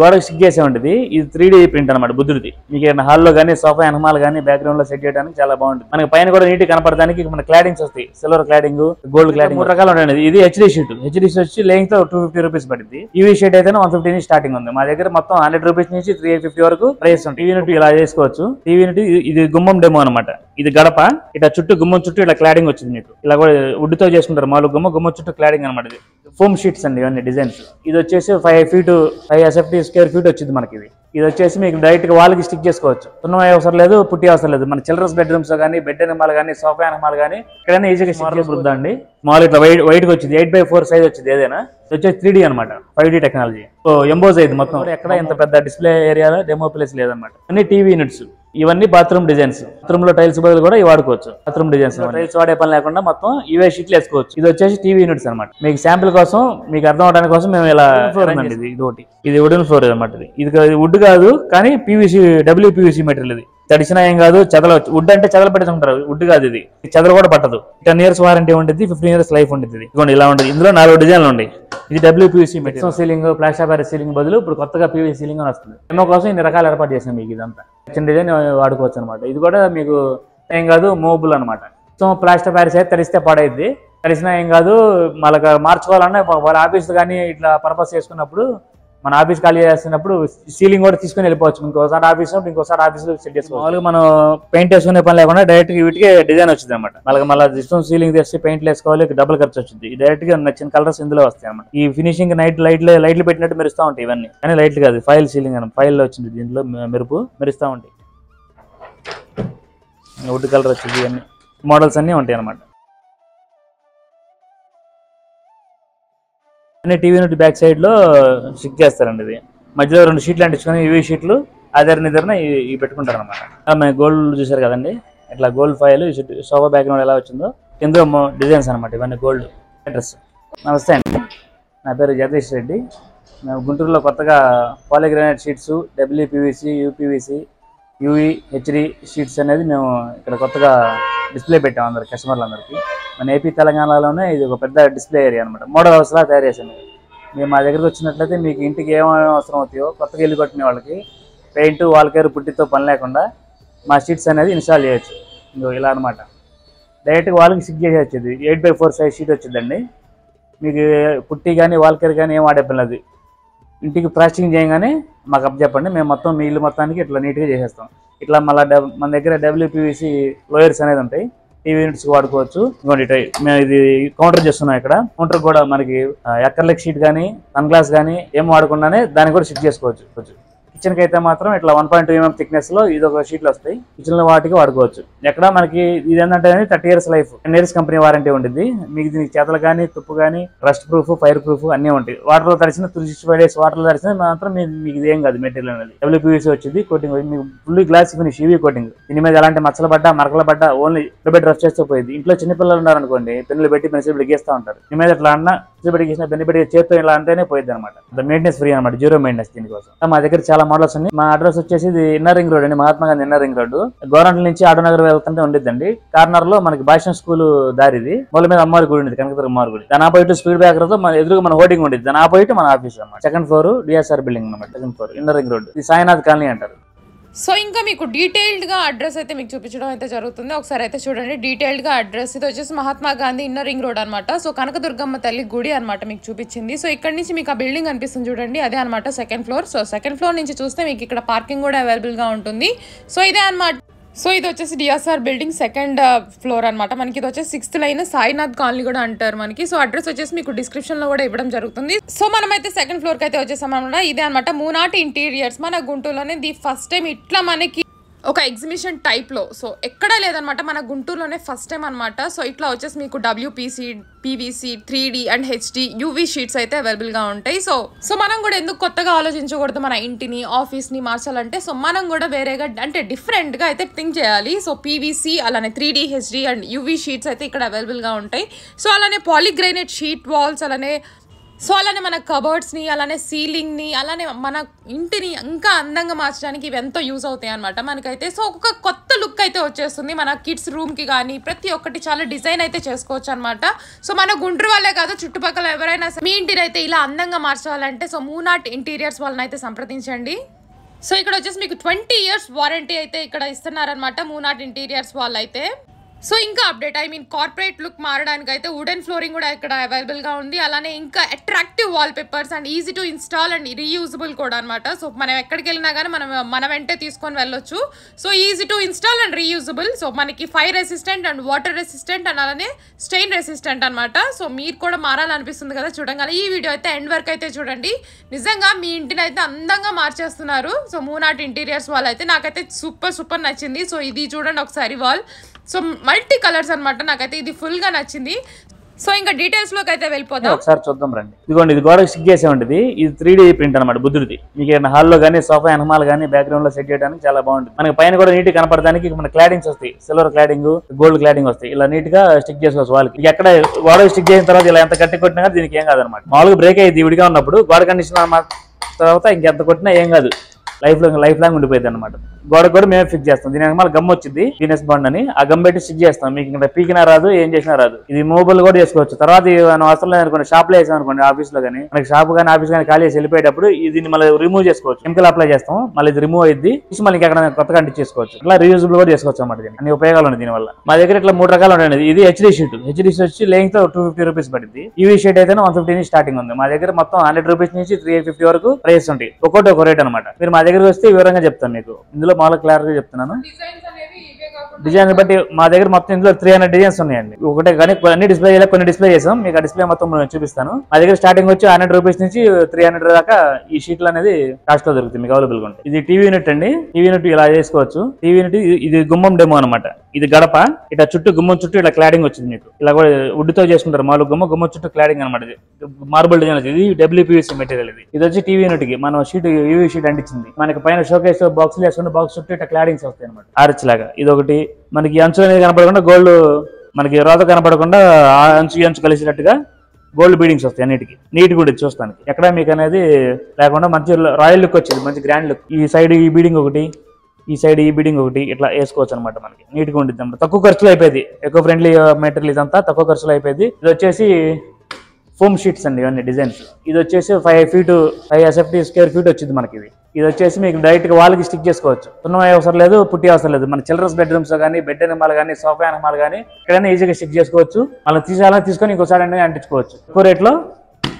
గోడకు స్టిక్ చేసే ఉంటుంది ఇది త్రీ డీ ప్రింట్ అనమాట బుద్ధుడిది. మీకు ఏమైనా హాల్లో కానీ సోఫా ఎనమాల్ కానీ బ్యాక్గ్రౌండ్లో సెట్ చేయడానికి చాలా బాగుంటుంది. మనకి పైన కూడా నీట్ కనపడడానికి మన క్లాడింగ్స్ వస్తాయి. సిల్వర్ క్లాడింగ్ గోల్డ్ క్లాడింగ్ మూడు రకాలు ఉంటాయి ఇది హెచ్డి షీట్ హెచ్డి షీట్ వచ్చి లెంగ్త్ టూ ఫిఫ్టీ రూపీస్ పడుతుంది ఈవీ షీట్ అయితే వన్ ఫిఫ్టీ నుంచి స్టార్టింగ్ ఉంది. మా దగ్గర మొత్తం హండ్రెడ్ రూపీస్ నుంచి త్రీ ఫిఫ్టీ వరకు ప్రైస్ ఉంటుంది. టీవీ యూనిట్ ఇలా చేసుకోవచ్చు. టీవీ యూనిట్ ఇది- గుమ్మం డెమో అనమాట ఇది గడప. ఇట్లా చుట్టూ గుమ్మం చుట్టూ ఇలా క్లాడింగ్ వచ్చింది మీకు. ఇలా కూడా wood తో చేసుకుంటారు. మామూలు గుమ్మ గుమ్మ చుట్టూ క్లాడింగ్ అనమాట ఇది. ఫోమ్ షీట్స్ అండి ఇవన్నీ డిజైన్స్ ఇది వచ్చేసి five feet five SFT square feet వచ్చింది మనకి ఇది. ఇది వచ్చేసి మీకు డైరెక్ట్గా వాళ్ళకి స్టిక్ చేసుకోవచ్చు. సున్నం అవసరం లేదు పుట్టి అవసరం లేదు. మన చిల్డ్రన్స్ బెడ్రూమ్స్ కానీ బెడ్ ఎనమాలు కానీ సోఫా ఎనమాలు కానీ ఎక్కడైనా ఈజీగా చేసుకుంటా అండి. మామూలు ఇట్లా వైట్ వైట్గా వచ్చింది. ఎయిట్ బై ఫోర్ సైజ్ వచ్చింది ఏదైనా. వచ్చేసి త్రీ డి అనమాట five D technology so emboss అయింది మొత్తం. ఎక్కడ ఇంత పెద్ద డిస్ప్లే ఏరియాలో డెమో ప్లేస్ లేదన్నమాట. అన్ని టీవీ యూనిట్స్ ఇవన్నీ బాత్రూమ్ డిజైన్స్. బాత్రూమ్లో టైల్స్ బదులు కూడా ఇవి వాడుకోవచ్చు. బాత్రూమ్ డిజైన్స్ టైల్స్ వాడే పని లేకుండా మొత్తం ఇవే షీట్లు వేసుకోవచ్చు. ఇది వచ్చేసి టీవీ యూనిట్స్ అనమాట మీకు శాంపిల్ కోసం మీకు అర్థం అవడానికి కోసం మేము ఇలా ఫ్లోర్ ఇది ఇది. ఒకటి ఇది వుడెన్ ఫ్లోర్ అనమాట ఇది. ఇది వుడ్ కాదు కానీ పీవీసీ డబ్ల్యూ పీవీసీ మెటీరియల్ ఇది. తడిచినా ఏం కాదు చెదల వుడ్ అంటే చెదలు పెట్టుకుంటారు వుడ్ కాదు ఇది. చెదలు కూడా పట్టదు. టెన్ ఇయర్స్ వారంటీ ఉంటుంది ఫిఫ్టీన్ ఇయర్స్ లైఫ్ ఉంటుంది ఇదిగోండి ఇలా ఉంటుంది ఇందులో నాలుగు డిజైన్లు ఉన్నాయి. ఇది WPC material ceiling plaster Paris ceiling బదులు ఇప్పుడు కొత్తగా పీవీ సీలింగ్ అని వస్తుంది. ఎన్నో కోసం ఇన్ని రకాలు ఏర్పాటు చేసాం మీకు ఇదంతా. చిన్న డిజైన్ వాడుకోవచ్చు అనమాట ఇది కూడా మీకు ఏం కాదు మోబుల్ అనమాట సో ప్లాస్టర్ ప్యారెస్ అయితే తడిస్తే పడైద్ది. తడిసినా ఏం కాదు మళ్ళీ మార్చుకోవాలన్నా వాళ్ళ ఆఫీస్ కానీ ఇట్లా పర్పస్ చేసుకున్నప్పుడు మన ఆఫీస్ ఖాళీ చేస్తున్నప్పుడు సీలింగ్ కూడా తీసుకుని వెళ్ళిపోవచ్చు. ఇంకోసారి ఆఫీస్ ఇంకోసారి ఆఫీస్లో సెట్ చేసుకోవాలి మామూలుగా మనం పెయింట్ వేసుకునే పని లేకుండా డైరెక్ట్గా వీటికి డిజైన్ వచ్చింది అనమాట మళ్ళీ మళ్ళీ డిస్టౌన్ సీలింగ్ తెచ్చి పెయింట్ వేసుకోవాలి డబుల్ ఖర్చు వచ్చింది. డైరెక్ట్గా నచ్చిన కలర్స్ ఇందులో వస్తాయి అనమాట ఈ ఫినిషింగ్ నైట్ లైట్లు లైట్లు పెట్టినట్టు మెరుస్తూ ఉంటాయి ఇవన్నీ. కానీ లైట్లు కాదు ఫైల్ సీలింగ్ అని ఫైల్ వచ్చింది దీంట్లో మెరుపు మెరుస్తూ ఉంటాయి. వుడ్ కలర్ వచ్చింది ఇవన్నీ. మోడల్స్ అన్నీ ఉంటాయి అనమాట అన్ని టీవీ నుండి బ్యాక్ సైడ్లో స్టిక్ చేస్తారండి ఇది. మధ్యలో రెండు షీట్లు అంటించుకొని ఇవి షీట్లు అదరిని ఇద్దరిన ఇవి పెట్టుకుంటారు అనమాట మేము గోల్డ్ చూసారు కదండి? ఇట్లా గోల్డ్ ఫైల్ సోఫా బ్యాక్గ్రౌండ్ ఎలా వచ్చిందో. కింద డిజైన్స్ అనమాట ఇవన్నీ గోల్డ్ అడ్రస్ నమస్తే అండి. నా పేరు జగదీష్ రెడ్డి. మేము గుంటూరులో కొత్తగా polygranite sheets WPVC UPVC UE HD sheets అనేది మేము ఇక్కడ కొత్తగా డిస్ప్లే పెట్టాం అందరు కస్టమర్లు అందరికీ మన ఏపీ తెలంగాణలోనే ఇది ఒక పెద్ద డిస్ప్లే ఏరియా అనమాట మోడల్ హౌస్లా తయారు చేసాము మీరు మా దగ్గరికి వచ్చినట్లయితే మీకు ఇంటికి ఏమేమి అవసరం అవుతాయో కొత్తగా ఇల్లు కట్టిన వాళ్ళకి పెయింట్ వాల్కేర్ పుట్టితో పని లేకుండా మా షీట్స్ అనేది ఇన్స్టాల్ చేయొచ్చు. ఇంకో ఇలా అనమాట డైరెక్ట్గా వాళ్ళకి సిక్ చేసి ఇది. Eight by four size sheet వచ్చిందండి. మీకు పుట్టి కానీ వాల్కేర్ కానీ ఏం వాడే ఇంటికి ప్లాస్టింగ్ చేయగానే మాకు అప్ చెప్పండి. మేము మొత్తం మీ ఇల్లు మొత్తానికి ఇట్లా నీట్గా చేసేస్తాం. ఇట్లా మళ్ళీ మన దగ్గర డబ్ల్యూపీవీసీ లోయర్స్ అనేది ఉంటాయి. టీవీ యూనిట్స్ వాడుకోవచ్చు. ఇది కౌంటర్ చేస్తున్నాం ఇక్కడ. కౌంటర్ కూడా మనకి ఎక్కర్లెక్ షీట్ కానీ సన్ గ్లాస్ కానీ ఏం వాడకుండానే దాన్ని కూడా షిఫ్ట్ చేసుకోవచ్చు. కిచెన్కి అయితే మాత్రం ఇట్లా వన్ పాయింట్ టూ ఎంఎం థిక్నెస్లో ఇది ఒక షీట్లు వస్తాయి. కిచెన్లో వాటికి వాడుకోవచ్చు. ఎక్కడ మనకి ఇది ఏంటంటే thirty years life ten years company warranty ఉంటుంది మీకు దీనికి చేతలు కానీ తుప్పు కానీ రస్ట్ ప్రూఫ్ ఫైర్ ప్రూఫ్ అన్నీ ఉంటాయి. వాటర్లో తడిచిన త్రీ సిక్స్టీ ఫైవ్ డేస్ వాటర్లో మాత్రం మీకు ఇది ఏం కాదు మెటీరియల్ అనేది. డబ్ల్యూపీవీసీ వచ్చింది కోటింగ్ మీకు ఫుల్ గ్లాస్ ఫినిష్ ఇవి కోటింగ్ దీని మీద ఎలాంటి మచ్చలు పడ్డా మరకలు పడ్డా ఓన్లీ పెట్టి రఫ్ చేస్తే పోయింది. ఇంట్లో చిన్నపిల్లలు ఉన్నారనుకోండి పెన్నులు పెట్టి పెన్సిల్ పెట్టి గీస్తూ ఉంటారు. దీని మీద ఎట్లా అన్నా పెన్సిల్ పెట్టి గీసిన చేత్తో ఇలా అంటేనే పోయింది అనమాట మెయింటెనెన్స్ ఫ్రీ అనమాట జీరో మెయింటెనెన్స్ దీనికోసం. మా దగ్గర చాలా మోడల్స్ ఉన్నాయి. మా అడ్రస్ వచ్చేసి ఇది ఇన్నర్ రింగ్ రోడ్ అండి Mahatma Gandhi inner ring road government నుంచి ఆటోనగర్ వెళ్తుంటే ఉండిద్దండి. కార్నర్లో మనకి భాషణ స్కూల్ దారి ఇది. మూల మీద అమ్మవారి గుడి ఉంది కనకదుర్గ అమ్మవారి గుడి. దాని ఆపోజిట్ స్పీడ్ బ్రేకర్తో మన ఎదురుగా మన హోర్డింగ్ ఉండేది దాని ఆపోజిట్ మన ఆఫీస్ అనమాట సెకండ్ ఫ్లోర్ డిఎస్ఆర్ బిల్డింగ్ అన్నమాట second floor inner ring road ఇది సాయినాథ్ కాలనీ అంటారు. సో ఇంకా మీకు డీటెయిల్డ్గా అడ్రస్ అయితే మీకు చూపించడం అయితే జరుగుతుంది. ఒకసారి అయితే చూడండి. డీటెయిల్డ్గా అడ్రస్ ఇది వచ్చేసి Mahatma Gandhi inner ring road అనమాట సో కనకదుర్గమ్మ తల్లి గుడి అనమాట మీకు చూపించింది. సో ఇక్కడ నుంచి మీకు ఆ బిల్డింగ్ అనిపిస్తుంది చూడండి. అదే అనమాట second floor. So second floor నుంచి చూస్తే మీకు ఇక్కడ పార్కింగ్ కూడా అవైలబుల్గా ఉంటుంది. సో ఇదే అనమాట సో ఇది వచ్చేసి డిఎస్ఆర్ బిల్డింగ్ సెకండ్ ఫ్లోర్ అనమాట మనకి ఇది వచ్చేసి సిక్స్త్ లైన్ సాయినాథ్ కాలనీ కూడా అంటారు మనకి. సో అడ్రస్ వచ్చేసి మీకు డిస్క్రిప్షన్లో కూడా ఇవ్వడం జరుగుతుంది. సో మనమైతే సెకండ్ ఫ్లోర్కి అయితే వచ్చేసాం అనమాట ఇదే అనమాట మూనాటి ఇంటీరియర్స్ మన గుంటూరులోనే ది ఫస్ట్ టైం ఇట్లా మనకి ఒక ఎగ్జిబిషన్ టైప్లో. సో ఎక్కడా లేదనమాట మన గుంటూరులోనే ఫస్ట్ టైం అనమాట సో ఇట్లా వచ్చేసి మీకు WPC PVC three and HD UV sheets అయితే అవైలబుల్గా ఉంటాయి. సో సో మనం కూడా ఎందుకు కొత్తగా ఆలోచించకూడదు మన ఇంటిని ఆఫీస్ని మార్చాలంటే? సో మనం కూడా వేరేగా అంటే డిఫరెంట్గా అయితే థింక్ చేయాలి. సో పీవీసీ అలానే three D HD and UV sheets అయితే ఇక్కడ అవైలబుల్గా ఉంటాయి. సో అలానే పాలిగ్రైనేట్ షీట్ వాల్స్ అలానే సో అలానే మన కబర్డ్స్ని అలానే సీలింగ్ని అలానే మన ఇంటిని ఇంకా అందంగా మార్చడానికి ఇవి ఎంతో యూజ్ అవుతాయి అనమాట మనకైతే. సో ఒక కొత్త లుక్ అయితే వచ్చేస్తుంది. మన కిడ్స్ రూమ్కి కానీ ప్రతి ఒక్కటి చాలా డిజైన్ అయితే చేసుకోవచ్చు అనమాట సో మన గుంటూరు వాళ్ళే కాదు చుట్టుపక్కల ఎవరైనా మీ ఇంటిని అయితే ఇలా అందంగా మార్చాలంటే సో మూనాట్ ఇంటీరియర్స్ వాళ్ళని అయితే సంప్రదించండి. సో ఇక్కడ వచ్చేసి మీకు ట్వంటీ ఇయర్స్ వారంటీ అయితే ఇక్కడ ఇస్తున్నారనమాట మూనాట్ ఇంటీరియర్స్ వాళ్ళు అయితే సో ఇంకా update I mean corporate look మారడానికి అయితే వుడెన్ ఫ్లోరింగ్ కూడా ఇక్కడ అవైలబుల్గా ఉంది. అలానే ఇంకా attractive wall papers and easy to install and reusable కూడా అనమాట సో మనం ఎక్కడికి వెళ్ళినా కానీ మనం మన వెంటే తీసుకొని వెళ్ళొచ్చు. So easy to install and reusable. So మనకి fire resistant and water resistant and అలానే స్టెయిన్ రెసిస్టెంట్ అనమాట సో మీరు కూడా మారాలనిపిస్తుంది కదా చూడంగానే. ఈ వీడియో అయితే ఎండ్ వరకు అయితే చూడండి. నిజంగా మీ ఇంటిని అయితే అందంగా మార్చేస్తున్నారు. సో మూనాట్ ఇంటీరియర్స్ వాళ్ళు అయితే నాకైతే సూపర్ సూపర్ నచ్చింది. సో ఇది చూడండి ఒకసారి వాల్. సో మల్టీ కలర్స్ అన్నమాట. నాకైతే ఇది ఫుల్గా నచ్చింది. సో ఇంకా డీటెయిల్స్లోకి అయితే వెళ్ళిపోతాం ఒకసారి చూద్దాం రండి. ఇదిగోండి ఇది గోడకి స్టిక్ చేసే ఇది ఇది త్రీ డీ ప్రింట్ అనమాట బుద్ధుడిది. మీకు ఏమైనా హాల్లో కానీ సోఫా ఎనమాల్ కానీ బ్యాక్గ్రౌండ్లో సెట్ చేయడానికి చాలా బాగుంటుంది. మనకి పైన కూడా నీట్ కనపడడానికి మన క్లాడింగ్స్ వస్తాయి. సిల్వర్ క్లాడింగ్ గోల్డ్ క్లాడింగ్ వస్తాయి. ఇలా నీట్గా స్టిక్ చేసుకోవచ్చు వాళ్ళకి. ఎక్కడ గోడకి స్టిక్ చేసిన తర్వాత ఇలా ఎంత గట్టి కొట్టినా దీనికి ఏం కాదనమాట మామూలుగా బ్రేక్ అయ్యింది విడిగా ఉన్నప్పుడు గోడ కండిషన్ తర్వాత ఇంకెంత కొట్టినా ఏం కాదు. లైఫ్లో లైఫ్ లాంగ్ ఉండిపోయింది అనమాట గోడ కూడా మేమే ఫిక్స్ చేస్తాం. దీని వెనకాల గమ్ వచ్చింది బిజినెస్ బాండ్ అని. ఆ గమ్ పెట్టి స్టిక్ చేస్తాం. మీకు ఇంకా పీకినా రాదు ఏం చేసినా రాదు. ఇది మూబుల్ కూడా చేసుకోవచ్చు. తర్వాత అవసరం లేదనుకోండి షాప్లో వేసాం అనుకోండి ఆఫీస్లో కానీ మనకి షాప్ కానీ ఆఫీస్ కానీ ఖాళీ చేసి వెళ్ళిపోయేటప్పుడు దీన్ని మళ్ళీ రిమూవ్ చేసుకోవచ్చు. కెమికల్ అప్లై చేస్తాం. మళ్ళీ ఇది రిమూవ్ అయ్యింది తీసి మళ్ళీ ఎక్కడ కొత్తగా అంటి చేసుకోవచ్చు. ఇట్లా రీయూజబుల్ కూడా చేసుకోవచ్చు అన్నమాట దీన్ని. అన్ని ఉపయోగాలు ఉన్నాయి దీనివల్ల మా దగ్గర ఇట్లా మూడు రకాలు ఉన్నాయి. ఇది హెచ్డి షీట్ హెచ్డి షీట్ వచ్చి లేయింగ్తో టూ ఫిఫ్టీ రూపీస్ పడింది ఈవీ షీట్ అయితే వన్ ఫిఫ్టీ నుంచి స్టార్టింగ్ ఉంది. మా దగ్గర మొత్తం హండ్రెడ్ రూపీస్ నుంచి త్రీ ఫిఫ్టీ వరకు ప్రైస్ ఉంటాయి. ఒక్కోటి ఒక రేట్ అనమాట మీరు మా దగ్గరకు వస్తే వివరంగా చెప్తాను మీకు. ఇందులో మామూలుగా క్లారిటీ చెప్తున్నాను డిజైన్స్ అనేవి ఇవే కాకుండా డిజైన్ బట్టి మా దగ్గర మొత్తం ఇందులో త్రీ హండ్రెడ్ డిజైన్స్ ఉన్నాయండి. ఒకటే కానీ కొన్ని డిస్ప్లే చేయాలి కొన్ని డిస్ప్లే చేసాం మీకు ఆ డిస్ప్లే మొత్తం చూపిస్తాను. మా దగ్గర స్టార్టింగ్ వచ్చి హండ్రెడ్ రూపీస్ నుంచి త్రీ హండ్రెడ్ దాకా ఈ షీట్లు అనేది కాస్ట్లో దొరుకుతుంది మీకు అవైలబుల్గా ఇది టీవీ యూనిట్ అండి. టీవీ యూనిట్ ఇలా చేసుకోవచ్చు. టీవీ యూనిట్ ఇది- గుమ్మం డెమో అనమాట ఇది గడప. ఇట్లా చుట్టూ గుమ్మం చుట్టూ ఇట్లా క్లాడింగ్ వచ్చింది మీకు. ఇలా కూడా wood తో చేసుకుంటారు. మామూలు గుమ్మ గుమ్మ చుట్టూ క్లాడింగ్ అనమాట ఇది. మార్బుల్ డిజైన్ వచ్చింది. ఇది డబ్ల్యూపీవీసీ మెటీరియల్ ఇది. ఇది వచ్చి టీవీ యూనిట్కి మనం షీట్ యూవీ షీట్ అంటించింది. మనకి పైన షోకేస్ బాక్స్ వేసుకుంటే బాక్స్ చుట్టూ ఇట్లా క్లాడింగ్స్ వస్తాయి అనమాట ఆర్చ్ లాగా. ఇది ఒకటి మనకి అంచు అనేది కనపడకుండా గోల్డ్ మనకి రోత కనపడకుండా ఆ అంచు ఈ అంచు కలిసినట్టుగా గోల్డ్ బీడింగ్స్ వస్తాయి అన్నిటికి. నీట్ కూడా చూస్తానికి. ఎక్కడ మీకు అనేది లేకుండా మంచి రాయల్ లుక్ వచ్చింది మంచి గ్రాండ్ లుక్. ఈ సైడ్ ఈ బీడింగ్ ఒకటి ఈ సైడ్ ఈ బీడింగ్ ఒకటి ఇట్లా వేసుకోవచ్చు అనమాట మనకి. నీట్గా ఉంటుంది తక్కువ ఖర్చులో అయిపోయింది. ఎక్కువ ఫ్రెండ్లీ మెటీరియల్ ఇదంతా తక్కువ ఖర్చులో అయిపోయింది. ఇది వచ్చేసి ఫోమ్ షీట్స్ అండి ఇవన్నీ డిజైన్స్. ఇది వచ్చేసి five feet five SFT square feet వచ్చింది మనకి ఇది. ఇది వచ్చేసి మీకు డైరెక్ట్గా వాళ్ళకి స్టిక్ చేసుకోవచ్చు. సున్నం అవసరం లేదు పుట్టి అవసరం లేదు. మన చిల్డ్రన్స్ బెడ్రూమ్స్ కానీ బెడ్ ఎనమాలు కానీ సోఫా ఎనమాలు కానీ ఎక్కడైనా ఈజీగా స్టిక్ చేసుకోవచ్చు. మళ్ళీ తీసాలని తీసుకొని ఇంకోసారి అనేది అంటించుకోవచ్చు. ఎక్కువ రేట్లో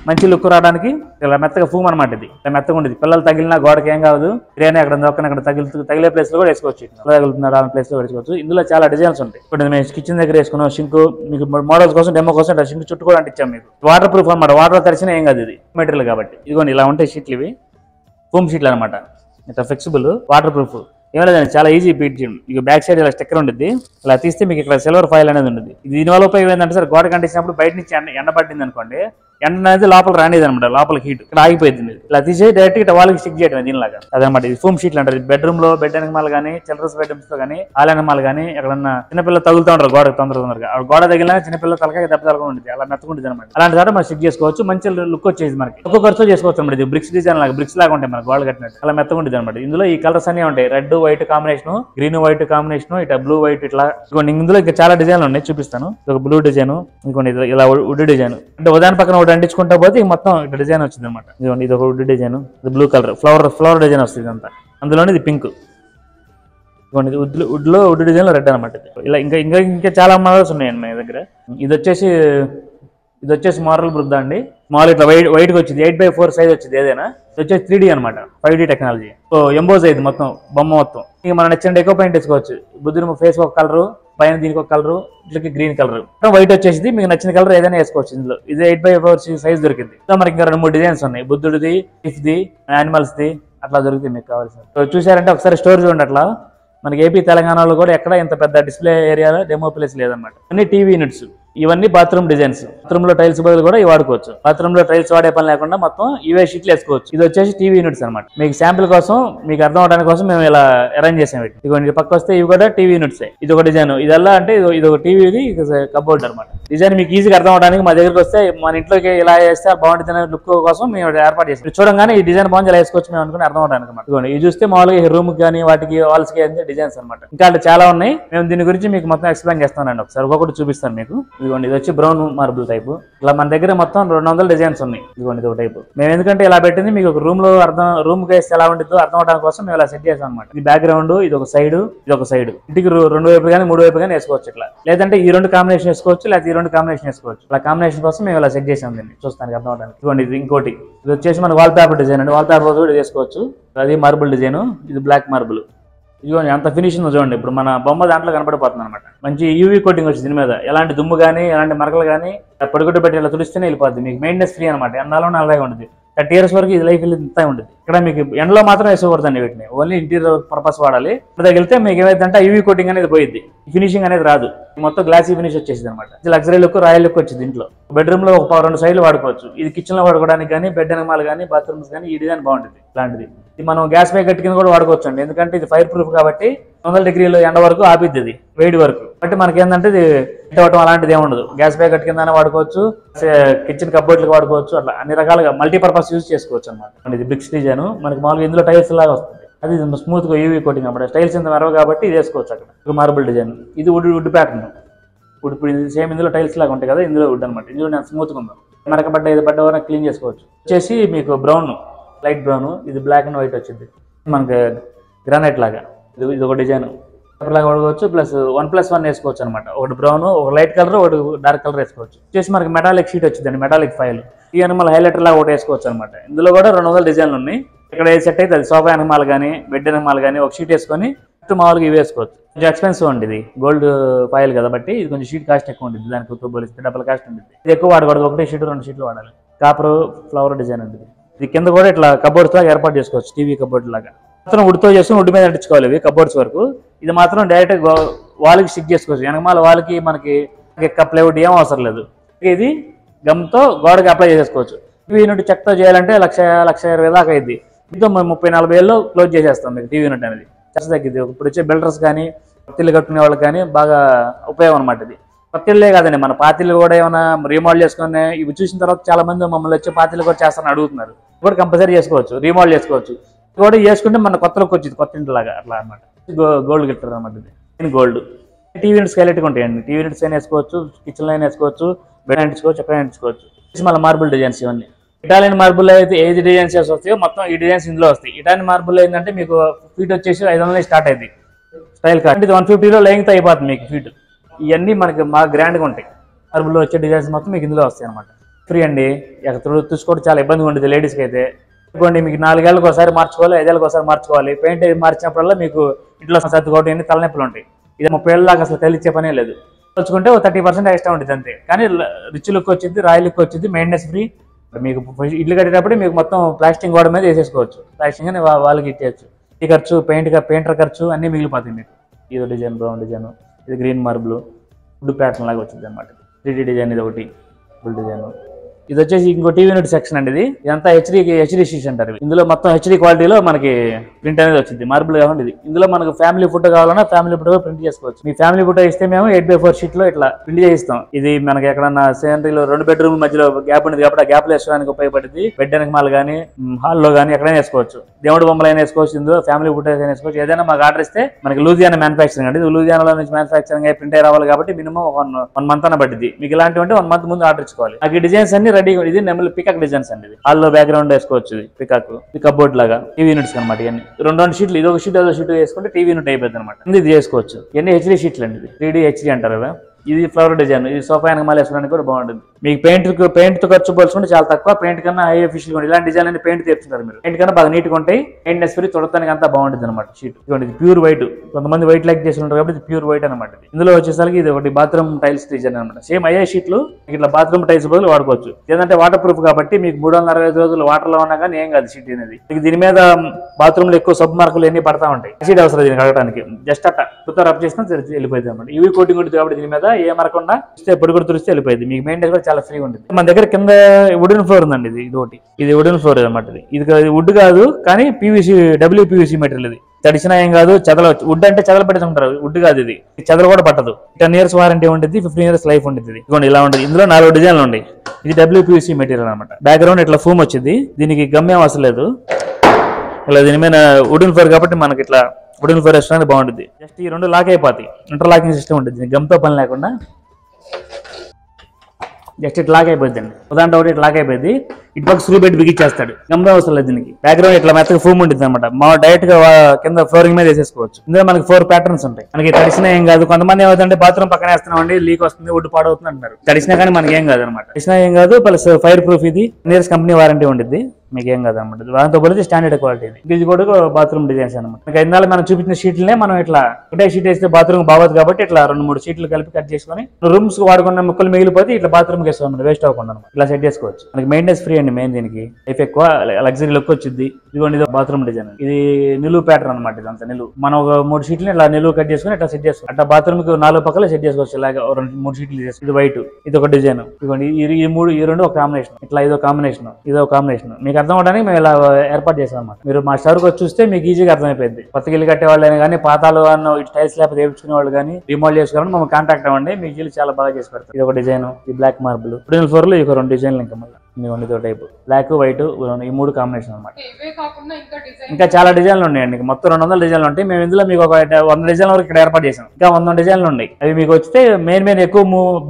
మంచి లుక్ రావడానికి ఇలా మెత్తగా ఫూమ్ అనమాట ఇది. ఇలా మెత్తగా ఉండేది. పిల్లలు తగిలినా గోడకి ఏం కాదు. బిర్యానీ అక్కడ దొక్కన అక్కడ తగిలి తగిలే ప్లేస్లో కూడా వేసుకోవచ్చు. ఇలా ఆ ప్లేస్లో వేసుకోవచ్చు. ఇందులో చాలా డిజైన్స్ ఉంటాయి. ఇప్పుడు మేము కిచెన్ దగ్గర వేసుకున్నాం షింక్ మీకు మోడల్స్ కోసం డెమో కోసం షింక్ చుట్టూ కూడా అంటించాం మీకు. వాటర్ ప్రూఫ్ అనమాట వాటర్ తరిచినా ఏం కాదు ఇది. మెటీరియల్ కాబట్టి. ఇదిగోండి ఇలా ఉంటాయి షీట్లు ఇవి. ఫోమ్ షీట్లు అనమాట ఇట్లా ఫ్లెక్సిబుల్ వాటర్ ప్రూఫ్ ఏం చాలా ఈజీ బీట్ చేయడం. మీకు బ్యాక్ సైడ్ ఇలా స్టిక్కర్ ఉంటుంది ఇలా తీస్తే మీకు ఇక్కడ సిల్వర్ ఫైల్ అనేది ఉంటుంది ఇది దీనివల్ల ఉపయోగం ఏంటంటే సార్ గోడ కంటించినప్పుడు బయట నుంచి ఎండ ఎండ పట్టింది అనుకోండి ఎండ అనేది లోపల రానిది అనమాట లోపల హీట్ ఇక్కడ ఆగిపోయింది ఇలా తీసే డైరెక్ట్ ఇట్లా వాళ్ళకి స్టిక్ చేయడం దీనిలాగా. అదనమాట ఇది ఫోమ్ షీట్లు అంటారు బెడ్రూమ్లో బెడ్ ఎనమాలు కానీ చిల్డ్రన్స్ బెడ్రూమ్స్లో కానీ ఆల్ ఎనమాలు కానీ ఎక్కడన్నా చిన్నపిల్ల తగులుతూ ఉంటారు గోడ తొందర తొందరగా. గోడ తగిలినా చిన్నపిల్ల తలకాయ దెబ్బ తలగా ఉంటుంది అలా మెత్తకుంటుంది అనమాట అలాంటి సార్ మనం స్టిక్ చేసుకోవచ్చు. మంచి లుక్ వచ్చేది మనకి. తక్కువ ఖర్చు చేసుకోవచ్చు అనమాట ఇది బ్రిక్స్ డిజైన్ లాగా బ్రిక్స్ లాగా ఉంటాయి మన గోడ కట్టినట్టు. అలా మెత్తకుంటుంది అనమాట ఇందులో ఈ కలర్స్ అన్ని ఉంటాయి. Red white combination green white combination ఇట్లా బ్లూ వైట్ ఇట్లా. ఇందులో ఇంకా చాలా డిజైన్లు ఉన్నాయి. చూపిస్తాను. ఇది ఒక బ్లూ డిజైన్ ఇంకొన్ని ఇలా వుడ్ డిజైన్ అంటే ఉదాహరణ పక్కన ఒకటి అంటించుకుంటా పోతే మొత్తం ఇట్లా డిజైన్ వచ్చింది అనమాట ఇదిగోండి ఇది ఒక వుడ్ డిజైన్ ఇది blue colour flower flower design వస్తుంది ఇదంతా. అందులోనే ఇది పింక్ ఇదిగోండి ఇది వుడ్ వుడ్లో వుడ్ డిజైన్లో రెడ్ అనమాట ఇది. ఇలా ఇంకా ఇంకా ఇంకా చాలా మోడల్స్ ఉన్నాయండి మా దగ్గర. ఇది వచ్చేసి ఇది వచ్చేసి మోరల్ బృద్ధ అండి? స్మాల్ ఇట్లా వైట్ వైట్గా వచ్చింది. ఎయిట్ బై ఫోర్ సైజ్ వచ్చింది ఏదైనా. ఇది వచ్చేసి త్రీ డీ అనమాట five D technology so emboss అయింది మొత్తం బొమ్మ మొత్తం. ఇక మనం నచ్చిన డెకో పెయింట్ వేసుకోవచ్చు. బుద్ధుని ఫేస్ ఒక కలర్ పైన దీనికి ఒక కలర్ ఇట్లకి గ్రీన్ కలర్. వైట్ వచ్చేసి మీకు నచ్చిన కలర్ ఏదైనా వేసుకోవచ్చు. ఇందులో ఇది ఎయిట్ బై ఫోర్ సైజ్ దొరికింది. మనకి ఇంకా రెండు మూడు డిజైన్స్ ఉన్నాయి. బుద్ధుడిది ఫిఫ్ ది యానిమల్స్ ది అట్లా దొరుకుతుంది మీకు కావాల్సిన చూసారంటే ఒకసారి స్టోర్ చూడండి అట్లా. మనకి ఏపీ తెలంగాణలో కూడా ఎక్కడ ఇంత పెద్ద డిస్ప్లే ఏరియాలో డెమో ప్లేస్ లేదన్నమాట. అన్ని టీవీ యూనిట్స్ ఇవన్నీ బాత్రూమ్ డిజైన్స్ బాత్రూమ్లో టైల్స్ బదులు కూడా ఇవి వాడుకోవచ్చు. బాత్రూమ్లో టైల్స్ వాడే పని లేకుండా మొత్తం ఇవే షీట్లు వేసుకోవచ్చు. ఇది వచ్చేసి టీవీ యూనిట్స్ అనమాట మీకు శాంపిల్ కోసం మీకు అర్థం అవడానికి కోసం మేము ఇలా అరేంజ్ చేసాం వీటి ఇదిగోండి పక్క వస్తే ఇవి కూడా టీవీ యూనిట్స్ ఇది ఒక డిజైన్ ఇదల్లా అంటే ఇది ఒక ఒక టీవీది కబోర్డ్ అనమాట డిజైన్ మీకు ఈజీగా అర్థం అవడానికి మా దగ్గరికి వస్తే మన ఇంట్లోకి ఇలా వేస్తే బాగుంటుంది అనే లుక్ కోసం మేము ఏర్పాటు చేసాం. చూడంగానే ఈ డిజైన్ బాగుంది ఇలా వేసుకోవచ్చు మేము అనుకుని అర్థం అవడానికి అనమాట ఇది చూస్తే మామూలుగా రూమ్ కానీ వాటికి వాల్స్కి డిజైన్స్ అనమాట ఇంకా చాలా ఉన్నాయి. మేము దీని గురించి మీకు మొత్తం ఎక్స్ప్లెయిన్ చేస్తానండి ఒకసారి. ఒక్కొక్కటి చూపిస్తాను మీకు. ఇదిగోండి ఇది వచ్చి బ్రౌన్ మార్బుల్ టైప్ ఇలా మన దగ్గర మొత్తం రెండు వందల డిజైన్స్ ఉన్నాయి. ఇదిగోండి ఇది ఒక టైప్ మేము ఎందుకంటే ఇలా పెట్టింది మీకు ఒక రూమ్లో అర్థం రూమ్కి వేస్తే ఎలా ఉంటుందో అర్థం అవడానికి కోసం మేము ఇలా సెట్ చేసాం అనమాట ఇది బ్యాక్గ్రౌండ్ ఇది ఒక సైడ్ ఇది ఒక సైడ్ ఇంటికి రెండు వైపు కానీ మూడు వైపు కానీ వేసుకోవచ్చు ఇట్లా. లేదంటే ఈ రెండు కాంబినేషన్ వేసుకోవచ్చు లేకపోతే రెండు కాంబినేషన్ వేసుకోవచ్చు అలా కాంబినేషన్ కోసం మేము ఇలా సెట్ చేసాం దీన్ని. చూస్తానికి అర్థం అవడానికి. ఇదిగోండి ఇది ఇంకోటి. ఇది వచ్చేసి మన వాల్ పేపర్ డిజైన్ అండి. వాల్ పేపర్ కూడా చేసుకోవచ్చు. అది మార్బుల్ డిజైన్ ఇది బ్లాక్ మార్బుల్ ఇదిగోండి అంత ఫినిషింగ్ చూడండి. ఇప్పుడు మన బొమ్మ దాంట్లో కనపడిపోతుంది అనమాట మంచి యూవీ కోటింగ్ వచ్చి దీని మీద. ఎలాంటి దుమ్ము కానీ ఎలాంటి మరకలు కానీ పడుకుంటూ పెట్టి ఇలా తుడిస్తేనే వెళ్ళిపోద్ది. మీకు మెయింటెనెన్స్ ఫ్రీ అనమాట ఎండాలో అలాగే ఉంటుంది థర్టీ ఇయర్స్ వరకు ఇది లైఫ్ ఇంత ఉండేది. ఇక్కడ మీకు ఎండలో మాత్రం వేసుకోకూడదండి వీటిని. ఓన్లీ ఇంటీరియర్ పర్పస్ వాడాలి. ఇక్కడ తగిలితే మీకు ఏమైందంటే యూవీ కోటింగ్ అనేది పోయింది. ఫినిషింగ్ అనేది రాదు. మొత్తం గ్లాసీ ఫినిష్ వచ్చేసింది అనమాట ఇది లగ్జరీ లుక్ రాయల్ లుక్ వచ్చింది ఇంట్లో. బెడ్రూమ్లో ఒక రెండు సైడ్లు వాడుకోవచ్చు. ఇది కిచెన్లో వాడుకోవడానికి కానీ బెడ్ అనమాలు కానీ బాత్రూమ్స్ కానీ ఇది కానీ బాగుంటుంది. ఇలాంటిది. ఇది మనం గ్యాస్ పై కట్టుకుని కూడా వాడుకోవచ్చు అండి ఎందుకంటే ఇది ఫైర్ ప్రూఫ్ కాబట్టి వందల డిగ్రీలు ఎండ వరకు ఆపిద్ది ఇది వేడి వరకు. కాబట్టి మనకి ఏంటంటే ఇది హీట్ అవ్వటం అలాంటిది ఏముండదు గ్యాస్ పై కట్టి కింద వాడుకోవచ్చు కిచెన్ కబోర్డ్లకు వాడుకోవచ్చు అట్లా అన్ని రకాలుగా మల్టీపర్పస్ యూజ్ చేసుకోవచ్చు అనమాట ఇది బ్రిక్స్ డిజైన్ మనకి మామూలుగా ఇందులో టైల్స్ లాగా వస్తుంది. అది స్మూత్గా యూవీ కోటింగ్ అన్నమాట. టైల్స్ ఇంత మెరవ కాబట్టి ఇది వేసుకోవచ్చు అక్కడ. Marble design. ఇది వుడ్ వుడ్ ప్యాటర్న్ ఇప్పుడు ఇప్పుడు ఇది సేమ్ ఇందులో టైల్స్ లాగా ఉంటాయి కదా ఇందులో వుడ్ అనమాట ఇందులో నేను స్మూత్గా ఉందా మరకబడ్డ ఇది పడ్డ వరకు క్లీన్ చేసుకోవచ్చు. వచ్చేసి మీకు బ్రౌన్ లైట్ బ్రౌన్ ఇది బ్లాక్ అండ్ వైట్ వచ్చింది. మనకి గ్రానైట్ లాగా. ఇది ఇది ఒక డిజైన్. లాగా వాడుకోవచ్చు ప్లస్ వన్ ప్లస్ వన్ వేసుకోవచ్చు అనమాట ఒకటి బ్రౌన్ ఒక లైట్ కలర్ ఒకటి డార్క్ కలర్ వేసుకోవచ్చు. వచ్చేసి మనకి మెటాలిక్ షీట్ వచ్చిందండి మెటాలిక్ ఫైల్ ఈ అనుమల్ హైలైటర్ లాగా ఒకటి వేసుకోవచ్చు అనమాట ఇందులో కూడా రెండు వందల డిజైన్లు ఉన్నాయి. ఇక్కడ ఏ సెట్ అయితే అది సోఫా ఎనమాల్ కానీ బెడ్ ఎనమాల్ కానీ ఒక షీట్ వేసుకొని చుట్టూ మామూలుగా ఇవి వేసుకోవచ్చు. కొంచెం ఎక్స్పెన్సివ్ ఉంది ఇది గోల్డ్ ఫైల్ కాబట్టి ఇది కొంచెం షీట్ కాస్ట్ ఎక్కువ ఉంటుంది దానికి పోలిస్తే డబల్ కాస్ట్ ఉంటుంది ఇది ఎక్కువ వాడకూడదు. ఒకటే షీట్ రెండు షీట్లు వాడాలి. కాపర్ ఫ్లవర్ డిజైన్ ఉంటుంది ఇది. ఇది కింద కూడా ఇట్లా కబోర్డ్స్ లాగా ఏర్పాటు చేసుకోవచ్చు టీవీ కబోర్డ్ లాగా. మాత్రం ఉడితో చేసుకుని ఉడ్డు మీద అంటించుకోవాలి ఇవి కబోర్డ్స్ వరకు. ఇది మాత్రం డైరెక్ట్ వాళ్ళకి స్టిక్ చేసుకోవచ్చు. వెనకమాల వాళ్ళకి మనకి ప్లేవుడ్ ఏం అవసరం లేదు. ఇది గమ్తో గోడకి అప్లై చేసేసుకోవచ్చు. టీవీ యూనిట్ చెక్తో చేయాలంటే లక్ష లక్ష ఇరవై దాకా అయింది. దీంతో ముప్పై నలభై ఏళ్ళు క్లోజ్ చేసేస్తాం మీకు టీవీ యూనిట్ అనేది. ఖర్చు తగ్గింది ఇప్పుడు వచ్చే బిల్డర్స్ కానీ పత్తిళ్ళు కట్టుకునే వాళ్ళకి కానీ బాగా ఉపయోగం అనమాట ఇది. పత్తిళ్ళే కాదండి మన పాతిళ్ళు కూడా ఏమైనా రీమోడల్ చేసుకుని ఇవి చూసిన తర్వాత చాలా మంది మమ్మల్ని వచ్చి పాతిళ్ళు కూడా చేస్తారని అడుగుతున్నారు. ఇప్పుడు కూడా కంపల్సరీ చేసుకోవచ్చు. రీమోడల్ చేసుకోవచ్చు. కూడా చేసుకుంటే మన కొత్తలోకి వచ్చింది కొత్త ఇంటిలాగా అట్లా అనమాట గోల్డ్ గిట్టర్ అనమాట ఇది. గోల్డ్. టీవీ యూనిట్స్ హైలైట్గా ఉంటాయండి టీవీ యూనిట్స్ అయినా వేసుకోవచ్చు కిచెన్ లైన్ వేసుకోవచ్చు బెడ్ అంటించుకోవచ్చు ఎక్కడ అంటించుకోవచ్చు మళ్ళీ మార్బుల్ డిజైన్స్ ఇవన్నీ. ఇటాలియన్ మార్బుల్ అయితే ఏది డిజైన్స్ వస్తాయో మొత్తం ఈ డిజైన్స్ ఇందులో వస్తాయి. ఇటాలియన్ మార్బుల్ ఏంటంటే మీకు ఫీట్ వచ్చేసి ఐదు వందలు స్టార్ట్ అయింది. స్టైల్ కార్డ్ ఇది వన్ ఫిఫ్టీలో లెంగ్త్ అయిపోతుంది మీకు ఫీట్. ఇవన్నీ మనకి మా గ్రాండ్గా ఉంటాయి. మార్బుల్లో వచ్చే డిజైన్స్ మొత్తం మీకు ఇందులో వస్తాయి అనమాట ఫ్రీ అండి. ఎక్కడ చూసుకోవడం చాలా ఇబ్బందిగా ఉంటుంది లేడీస్కి అయితే. అనుకోండి మీకు నాలుగేళ్ళకి ఒకసారి మార్చుకోవాలి ఐదేళ్ళకి ఒకసారి మార్చుకోవాలి. పెయింట్ మార్చినప్పుడల్లా మీకు ఇంట్లో సర్దుకోవడం అన్ని తలనొప్పులు ఉంటాయి. ఇది ముప్పై ఏళ్ళ దాకా అసలు తెలిచ్చే పనే లేదు. తలుచుకుంటే ఒక థర్టీ పర్సెంట్ ఎక్స్ట్రా ఉంటుంది అంతే. కానీ రిచ్ లుక్ వచ్చింది రాయల్ లుక్ వచ్చింది మెయింటెనెన్స్ ఫ్రీ. మీకు ఇల్లు కట్టేటప్పుడు మీకు మొత్తం ప్లాస్టింగ్ గోడ మీద వేసేసుకోవచ్చు. ప్లాస్టింగ్ అని వాళ్ళకి ఇచ్చేయచ్చు. ఈ ఖర్చు పెయింట్ పెయింటర్ ఖర్చు అన్నీ మిగిలిపోతాయి మీకు. ఇది డిజైన్ బ్రౌన్ డిజైన్. ఇది గ్రీన్ మార్బుల్ వుడ్ ప్యాటర్న్ లాగా వచ్చింది అనమాట త్రీ డిజైన్ ఇది ఒకటి ఫుల్ డిజైన్. ఇది వచ్చేసి ఇంకో టీవీ యూనిట్ సెక్షన్ అండి ఇది. ఇదంతా హెచ్డి హెచ్డి షీట్స్ అంటారు ఇందులో మొత్తం హెచ్డి క్వాలిటీలో మనకి ప్రింట్ అనేది వచ్చింది. మార్బుల్ కాకుండా ఇది. ఇందులో మనకు ఫ్యామిలీ ఫోటో కావాలన్నా ఫ్యామిలీ ఫోటో ప్రింట్ చేసుకోవచ్చు. మీ ఫ్యామిలీ ఫోటో ఇస్తే మేము ఎయిట్ బై ఫోర్ షీట్లో ఇట్లా ప్రింట్ చేయిస్తాం. ఇది మనకి ఎక్కడన్నా సేనరీలో రెండు బెడ్రూమ్ మధ్యలో గ్యాప్ ఉంది కాబట్టి ఆ గ్యాప్లో వేసుకోవడానికి ఉపయోగపడింది బెడ్ వెనకమాల కానీ హాల్లో కానీ ఎక్కడైనా వేసుకోవచ్చు. దేవుడు బొమ్మలు అయినా వేసుకోవచ్చు ఇందులో. ఫ్యామిలీ ఫోటోస్ అయినా వేసుకోవచ్చు. ఏదైనా మాకు ఆర్డర్ ఇస్తే మనకి లూజియానా మ్యానుఫాక్చరింగ్ అండి. లూజియానాలో నుంచి మ్యానుఫాక్చరింగ్ అయ్యి ప్రింట్ అయి రావాలి కాబట్టి మినిమం వన్ వన్ మంత్ అన్న పట్టింది మీకు ఇలాంటివంటే వన్ మంత్ ముందు ఆర్డర్ ఇచ్చుకోవాలి. నాకు డిజైన్స్ అన్ని రెడీ ఇది నెమలి పికాక్ డిజైన్స్ అండి ఇది. ఆల్లో బ్యాక్గ్రౌండ్ వేసుకోవచ్చు ఇది పికాక్. పికప్ బోర్డ్ లాగా టీవీ యూనిట్స్ అనమాట ఇవన్నీ. రెండు రెండు షీట్లు ఇది ఒక షీట్ అదో షీట్ వేసుకుంటే టీవీ యూనిట్ అయిపోతుంది అనమాట ఇది చేసుకోవచ్చు. ఇవన్నీ హెచ్డీ షీట్లు అండి ఇది. త్రీ డీ హెచ్డీ అంటారు కదా ఇది ఫ్లవర్ డిజైన్ ఇది సోఫా మళ్ళీ వేసుకోవడానికి కూడా బాగుంటుంది. మీకు పెయింట్ పెయింట్తో ఖర్చు పోల్చుకుంటే చాలా తక్కువ. పెయింట్ కన్నా హై ఎఫిషియల్ ఇలాంటి డిజైన్ అనేది పెయింట్ తెచ్చుకుంటారు మీరు. పెయింట్ కన్నా బాగా నీట్గా ఉంటాయి. పెయింట్ నెస్పరి చూడటానికి అంతా బాగుంటుంది అనమాట షీట్ ఇది ప్యూర్ వైట్ కొంతమంది వైట్ లైక్ చేసి ఉంటారు కాబట్టి ఇది ప్యూర్ వైట్ అనమాట ఇందులో వచ్చేసరికి ఇది ఒకటి బాత్రూమ్ టైల్స్ డిజైన్ అనమాట సేమ్ అయ్యే షీట్లు ఇట్లా బాత్రూమ్ టైల్స్ బదులు వాడుకోవచ్చు. ఏంటంటే వాటర్ ప్రూఫ్ కాబట్టి మీకు మూడు వందల అరవై ఐదు రోజులు వాటర్లో ఉన్నా కానీ ఏం కాదు షీట్ అనేది. మీకు దీని మీద బాత్రూమ్లో ఎక్కువ సబ్ మార్కులు ఎన్ని పడతా ఉంటాయి. షీట్ అవసరం దీనికి కడగడానికి జస్ట్ అట్ట. తుత్త రబ్ చేసినా తెరిచి అనమాట ఇవి కోటింగ్ ఉంటుంది కాబట్టి దీని మీద ఏ మరకుండా చూస్తే పొడి కూడా తురిస్తే వెళ్ళిపోయింది. మీకు మెయింటైన్ కూడా చాలా ఫ్రీ ఉంటుంది. మన దగ్గర కింద వుడెన్ ఫ్లోర్ ఉందండి ఇది ఇది ఒకటి. ఇది వుడెన్ ఫ్లోర్ అనమాట ఇది. ఇది వుడ్ కాదు కానీ పీవీసీ డబ్ల్యూపీవీసీ మెటీరియల్ ఇది. తడిచినా ఏం కాదు చెదల వుడ్ అంటే చెదలు పెట్టుకుంటారు వుడ్ కాదు ఇది. చెదలు కూడా పట్టదు. టెన్ ఇయర్స్ వారంటీ ఉంటుంది ఫిఫ్టీన్ ఇయర్స్ లైఫ్ ఉంటుంది ఇది ఇదిగోండి ఇలా ఉంటుంది ఇందులో నాలుగు డిజైన్లు ఉన్నాయి. ఇది డబ్ల్యూపీసీ మెటీరియల్ అనమాట బ్యాక్గ్రౌండ్ ఇట్లా ఫూమ్ వచ్చింది దీనికి గమ్యం అసలు లేదు. ఇలా దీని మీద వుడెన్ ఫ్లోర్ కాబట్టి మనకి ఇట్లా వుడెన్ ఫ్లోర్ వేసుకోవడానికి బాగుంటుంది. జస్ట్ ఈ రెండు లాక్ అయిపోతాయి. ఇంటర్ లాకింగ్ సిస్టమ్ ఉంటుంది. దీనికి గమ్తో పని లేకుండా జస్ట్ ఇట్లా లాక్ అయిపోద్ది అండి ఉదాహరణ ఒకటి ఇట్లా లాక్ అయిపోయింది. ఇటు పక్క స్క్రూ పెట్టి బిగించేస్తాడు. గమ్యం అవసరం లేదు దీనికి. బ్యాక్గ్రౌండ్ ఇట్లా మెత్తగా ఫూమ్ ఉంటుంది అనమాట మా డైరెక్ట్గా కింద ఫ్లోరింగ్ మీద వేసేసుకోవచ్చు. ఇందులో మనకి ఫోర్ ప్యాటర్న్స్ ఉంటాయి. మనకి తడిసిన ఏం కాదు. కొంతమంది ఏమవుతుందంటే బాత్రూమ్ పక్కన వేస్తున్నామండి లీక్ వస్తుంది ఒడ్డు పాడవుతుంది అంటున్నారు. తడిసినా కానీ మనకి ఏం కాదు అనమాట తడిసినా ఏం కాదు. ప్లస్ ఫైర్ ప్రూఫ్ ఇది. నియర్స్ కంపెనీ వారంటీ ఉంటుంది మీకు ఏం దాంతో పోలితే స్టాండర్డ్ క్వాలిటీ ఇది. కూడా బాత్రూమ్ డిజైన్స్ అనమాట ఇంకా ఇందాక మనం చూపించిన షీట్లనే మనం ఇట్లా ఒకటే షీట్ వేస్తే బాత్రూమ్ బాగోదు కాబట్టి ఇట్లా రెండు మూడు షీట్లు కలిపి కట్ చేసుకొని రూమ్స్ వాడుకున్న ముక్కలు మిగిలిపోతే ఇట్లా బాత్రూమ్ వేస్తాం వేస్ట్ అవ్వకుండా ఇట్లా సెట్ చేసుకోవచ్చు. మనకి మెయింటెన్స్ ఫ్రీ అండి మెయిన్ దీనికి. లైఫ్ ఎక్కువ లగ్జరీ లుక్ వచ్చింది ఇదిగోండి ఇది బాత్రూమ్ డిజైన్ ఇది నిలువు ప్యాటర్న్ అనమాట ఇదంతా నిలువు. మనం ఒక మూడు షీట్లు ఇట్లా నిలువు కట్ చేసుకొని ఇట్లా సెట్ చేసుకోవచ్చు అట్లా బాత్రూమ్కి నాలుగు పక్కల సెట్ చేసుకోవచ్చు. ఇలాగ రెండు మూడు షీట్లు చేసి ఇది వైట్ ఇది ఒక డిజైన్ ఇదిగోండి ఈ- ఈ మూడు ఈ రెండు ఒక కాంబినేషన్ ఇట్లా ఇదో కాంబినేషన్ ఇదో కాంబినేషన్ మీకు అర్థం అవడానికి మేము ఇలా ఏర్పాటు చేసాం అన్నమాట మీరు మా స్టోర్కి వచ్చి చూస్తే మీకు ఈజీగా అర్థమైపోయింది కొత్త ఇల్లు కట్టే వాళ్ళని కానీ పాతాలు అన్న టైల్స్ లేకపోతే వేయించుకునే వాళ్ళు కానీ రిమోల్ చేసుకోవాలని మమ్మల్ని కాంటాక్ట్ అవ్వండి. మీకు ఇల్లు చాలా బాగా చేసి పెడతారు. ఇది ఒక డిజైన్ ఈ బ్లాక్ మార్బుల్ ఇప్పుడు ఫ్లోర్లో ఇక రెండు డిజైన్లు ఇంకా మళ్ళీ. ఇదిగోండి ఇదో టైప్ బ్లాక్ వైట్ ఈ మూడు కాంబినేషన్ కాకుండా ఇంకా చాలా డిజైన్లు ఉన్నాయండి. మొత్తం రెండు వందల డిజైన్లు ఉంటాయి. మేము ఇందులో మీకు ఒక వంద డిజైన్ల వరకు ఇక్కడ ఏర్పాటు చేసాం ఇంకా వంద డిజైన్లు ఉన్నాయి. అవి మీకు వస్తే మెయిన్ మెయిన్ ఎక్కువ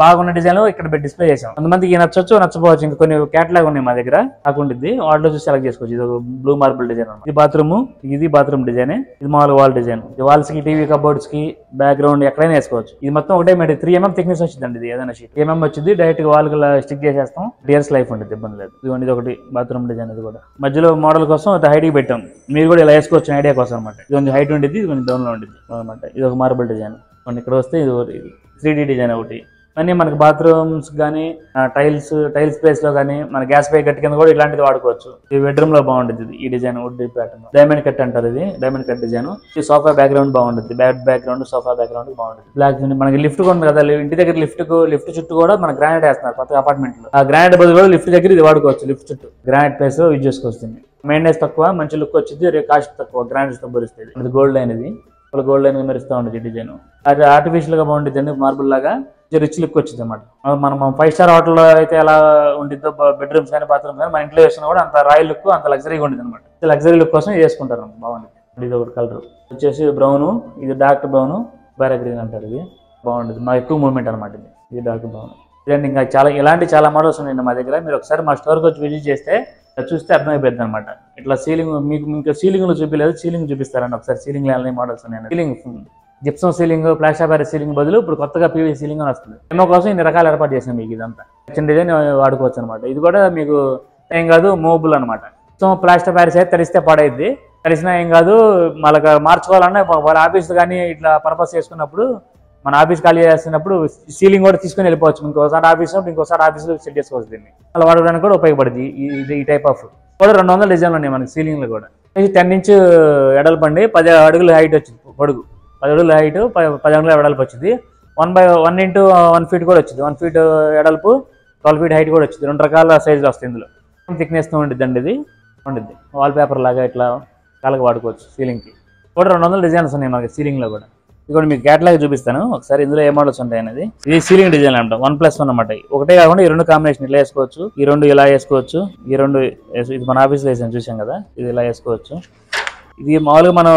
బాగున్న డిజైన్లు ఇక్కడ డిస్ప్లే చేసాం కొంతమందికి నచ్చొచ్చు నచ్చపోవచ్చు ఇంకా కొన్ని కేటలాగ్ ఉన్నాయి మా దగ్గర. కాకుండిద్ది వాటిలో చూసి సెలెక్ట్ చేసుకోవచ్చు. ఇది బ్లూ మార్బుల్ డిజైన్ అన్నమాట. ఇది బాత్రూమ్ ఇది బాత్రూమ్ డిజైన్ ఇది మామూలు వాల్ డిజైన్ ఇది వాల్స్కి టీవీ కబోర్డ్స్కి బ్యాక్గ్రౌండ్ ఎక్కడైనా వేసుకోవచ్చు. ఇది మొత్తం ఒకటే మరి త్రీ ఎంఎం థిక్నెస్ వచ్చిందండి ఇది. ఏదైనా షీట్ ఎంఎం వచ్చింది. డైరెక్ట్ వాల్ స్టిక్ చేసేస్తాం. ఇయర్స్ లైఫ్ ఉంటుంది ఇబ్బంది లేదు. ఇదిగోండి ఇది ఒకటి బాత్రూమ్ డిజైన్ ఇది కూడా. మధ్యలో మోడల్ కోసం హైట్కి పెట్టాం. మీరు కూడా ఇలా వేసుకోవచ్చు ఐడియా కోసం అనమాట ఇది కొంచెం హైట్ ఉండేది ఇది కొంచెం డౌన్లో ఉండేది అనమాట ఇది ఒక మార్బుల్ డిజైన్ ఇక్కడ వస్తే ఇది ఒకటి త్రీ డి డిజైన్ ఒకటి. కానీ మనకి బాత్రూమ్స్ కానీ టైల్స్ టైల్స్ ప్లేస్లో కానీ మన గ్యాస్ పై కట్ కింద కూడా ఇలాంటిది వాడుకోవచ్చు. ఈ బెడ్రూమ్లో బాగుంటుంది ఇది, ఈ design wood pattern. Diamond cut అంటారు ఇది డైమండ్ కట్ డిజైన్. ఈ సోఫా బ్యాక్గ్రౌండ్ బాగుంటుంది బ్యాక్ బ్యాక్గ్రౌండ్ సోఫా బ్యాక్గ్రౌండ్ బాగుంటుంది. బ్లాక్ మనకి లిఫ్ట్ కూడా ఉంది కదా ఇంటి దగ్గర లిఫ్ట్కు లిఫ్ట్ చుట్టూ కూడా మన గ్రానైట్ వేస్తున్నారు కొత్త అపార్ట్మెంట్లో. ఆ గ్రానైట్ బదులు కూడా లిఫ్ట్ దగ్గర ఇది వాడుకోవచ్చు లిఫ్ట్ చుట్టూ. గ్రానైట్ ప్లేస్ యూజ్ చేసుకోవచ్చు మెయింటెనెన్స్ తక్కువ మంచి లుక్ వచ్చింది కాస్ట్ తక్కువ గ్రానైట్తో భరిస్తుంది గోల్డ్ అనేది వాళ్ళు గోల్డ్ లైన్ మెరుస్తూ ఉంటుంది డిజైన్ అది ఆర్టిఫిషియల్గా బాగుంటుంది మార్బుల్ లాగా రిచ్ లుక్ వచ్చింది అనమాట మనం ఫైవ్ స్టార్ హోటల్లో అయితే ఎలా ఉండిద్దో బెడ్రూమ్స్ కానీ బాత్రూమ్స్ కానీ మన ఇంట్లో వేసినా కూడా అంత రాయల్ లుక్ అంత లగ్జరీగా ఉండేది అనమాట లగ్జరీ లుక్ కోసం వేసుకుంటారు అన్నమాట. ఇది ఒకటి కలర్ వచ్చేసి బ్రౌన్ ఇది డార్క్ బ్రౌన్ బారా గ్రీన్ అంటారు ఇది. బాగుండేది మా ఎక్కువ మూవ్మెంట్ అనమాట ఇది. ఇది డార్క్ బ్రౌన్ ఇదండి ఇంకా చాలా ఇలాంటి చాలా మోడల్స్ ఉన్నాయండి మా దగ్గర. మీరు ఒకసారి మా స్టోర్కి వచ్చి విజిట్ చేస్తే అది చూస్తే అర్థమైపోయింది అనమాట ఇట్లా సీలింగ్ మీకు ఇంకా సీలింగ్లో చూపించలేదు సీలింగ్ చూపిస్తారండి ఒకసారి సీలింగ్ ఎలాంటి మోడల్స్ ఉన్నాయి ceiling gypsum ceiling plaster Paris ceiling బదులు ఇప్పుడు కొత్తగా పీవీ సీలింగ్ అని వస్తుంది. డెమో కోసం ఇన్ని రకాలు ఏర్పాటు చేసాం మీకు ఇదంతా. చిన్న డిజైన్ వాడుకోవచ్చు అనమాట ఇది కూడా మీకు ఏం కాదు మూవబుల్ అనమాట సో ప్లాస్టర్ ప్యారిస్ అయితే తడిస్తే పడైద్ది. తడిసినా ఏం కాదు మళ్ళీ మార్చుకోవాలన్నా వాళ్ళ ఆఫీస్ కానీ ఇట్లా పర్పస్ చేసుకున్నప్పుడు మన ఆఫీస్ ఖాళీ చేస్తున్నప్పుడు సీలింగ్ కూడా తీసుకుని వెళ్ళిపోవచ్చు. ఇంకోసారి ఆఫీస్ ఇంకోసారి ఆఫీస్లో సెట్ చేసుకోవచ్చు దీన్ని. అలా వాడడానికి కూడా ఉపయోగపడుతుంది ఈ- ఇది ఈ టైప్ ఆఫ్ కూడా రెండు వందల డిజైన్లు ఉన్నాయి మనకి సీలింగ్లు కూడా. టెన్ ఇంచ్ ఎడల్పండి పది అడుగుల హైట్ వచ్చింది పొడుగు. పది అడుగుల హైట్ పది అడుగుల వెడల్పు వచ్చింది. One by one into one feet కూడా వచ్చింది. వన్ ఫీట్ ఎడల్పు ట్వెల్వ్ ఫీట్ హైట్ కూడా వచ్చింది. రెండు రకాల సైజులు వస్తాయి ఇందులో. థిక్నెస్ ఉండిద్ది అండి ఇది. ఉండిద్ది. వాల్ పేపర్ లాగా ఇట్లా కాలకి వాడుకోవచ్చు సీలింగ్కి కూడా రెండు వందల డిజైన్స్ ఉన్నాయి మనకి సీలింగ్లో కూడా. ఇక్కడ మీకు క్యాటలాగ్ చూపిస్తాను. ఒకసారి ఇందులో ఏ మోడల్స్ ఉంటాయి అనేది. ఇది సీలింగ్ డిజైన్ అంటాం. వన్ ప్లస్ వన్ అనమాట ఒకటే కాకుండా ఈ రెండు కాంబినేషన్ ఇలా వేసుకోవచ్చు. ఈ రెండు ఇలా వేసుకోవచ్చు. ఈ రెండు ఇది మన ఆఫీస్లో వేసాను చూసాం కదా. ఇది ఇలా వేసుకోవచ్చు. ఇది మామూలుగా మనం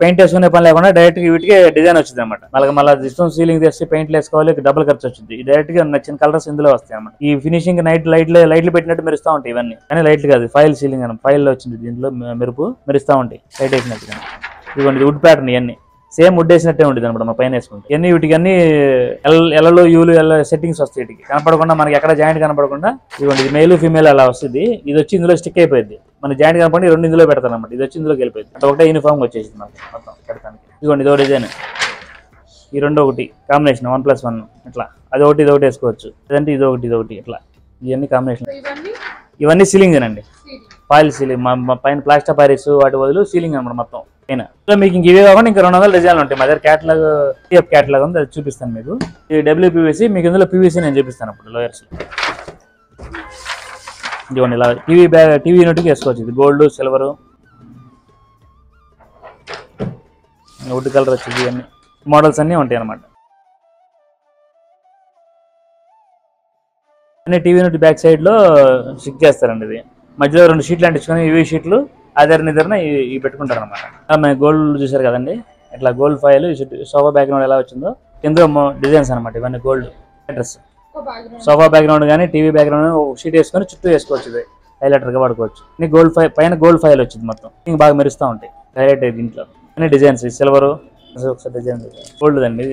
పెయింట్ వేసుకునే పని లేకుండా డైరెక్ట్ వీటికి డిజైన్ వచ్చింది అనమాట మళ్ళీ మళ్ళీ సిస్టమ్ సీలింగ్ తెస్తే పెయింట్లు వేసుకోవాలి డబుల్ ఖర్చు వచ్చింది. డైరెక్ట్గా నచ్చిన కలర్స్ ఇందులో వస్తాయి అనమాట ఈ ఫినిషింగ్ నైట్ లైట్లు లైట్లు పెట్టినట్టు మెరుస్తూ ఉంటాయి ఇవన్నీ. కానీ లైట్లు కాదు ఫైల్ సీలింగ్ అని ఫైల్ వచ్చింది దీంట్లో మెరుపు మెరుస్తూ ఉంటాయి. లైట్ వేసినట్టుగా ఇదిగోండి వుడ్ ప్యాటర్న్ ఇవన్నీ. సేమ్ వుడ్ వేసినట్టే ఉంటుంది అనమాట మా పైన వేసుకుంటే. ఇవన్నీ వీటికి అన్ని ఎల్ ఎల్లలో యూలు ఎల్ సెట్టింగ్స్ వస్తాయి వీటికి. కనపడకుండా మనకి ఎక్కడ జాయింట్ కనపడకుండా ఇదిగోండి ఇది మేలు ఫీమేల్ అలా వస్తుంది. ఇది వచ్చి ఇందులో స్టిక్ అయిపోయింది మన జాయింట్ కనపడి రెండు ఇందులో పెడతాను అనమాట ఇది వచ్చి ఇందులోకి వెళ్ళిపోయింది అంటే ఒకటే యూనిఫామ్ వచ్చేసింది మనకి మొత్తం పెడతానికి ఇదిగోండి ఇదో డిజైన్ ఈ రెండు ఒకటి కాంబినేషన్ వన్ ప్లస్ వన్ ఇట్లా. అది ఒకటి ఇది ఒకటి వేసుకోవచ్చు. లేదంటే ఇది ఒకటి ఇది ఒకటి ఇట్లా. ఇవన్నీ కాంబినేషన్ ఇవన్నీ? ఇవన్నీ సీలింగ్ అండి ఫాయిల్ సీలింగ్ పైన ప్లాస్టర్ పారిస్ వాటి బదులు సీలింగ్ అనమాట మొత్తం. ఓకేనా సో మీకు ఇంక ఇవే కాకుండా ఇంకా రెండు వందల డిజైన్లు ఉంటాయి. మా దగ్గర క్యాటలాగ్ టీఎఫ్ క్యాటలాగ్ ఉంది అది చూపిస్తాను మీకు. ఈ డబ్ల్యూపీవీసీ మీకు ఇందులో పీవీసీ నేను చూపిస్తాను అప్పుడు లోయర్స్ ఇదిగోండి ఇలా టీవీ బ్యాగ్ టీవీ యూనిట్కి వేసుకోవచ్చు. ఇది గోల్డ్ సిల్వరు వుడ్ కలర్ వచ్చింది ఇవన్నీ. మోడల్స్ అన్నీ ఉంటాయి అన్నమాట. అన్ని టీవీ యూనిట్ బ్యాక్ సైడ్లో స్టిక్ చేస్తారండి ఇది. మధ్యలో రెండు షీట్లు అంటించుకొని ఇవి షీట్లు అదర్ నిదర్న ఇవి పెట్టుకుంటారు అనమాట గోల్డ్ చూసారు కదండి. ఇట్లా గోల్డ్ ఫైల్ సోఫా బ్యాక్గ్రౌండ్ ఎలా వచ్చిందో కింద డిజైన్స్ అనమాట ఇవన్నీ గోల్డ్ డ్రెస్ సోఫా బ్యాక్గ్రౌండ్ కానీ టీవీ బ్యాక్గ్రౌండ్ ఒక షీట్ వేసుకొని చుట్టూ వేసుకోవచ్చు ఇది హైలైటర్గా వాడుకోవచ్చు. నీ గోల్డ్ ఫైల్ పైన గోల్డ్ ఫైల్ వచ్చింది మొత్తం. నీకు బాగా మెరుస్తూ ఉంటాయి. హైలైట్ దీంట్లో అన్ని డిజైన్స్ సిల్వర్ ఒకసారి డిజైన్ గోల్డ్ అండి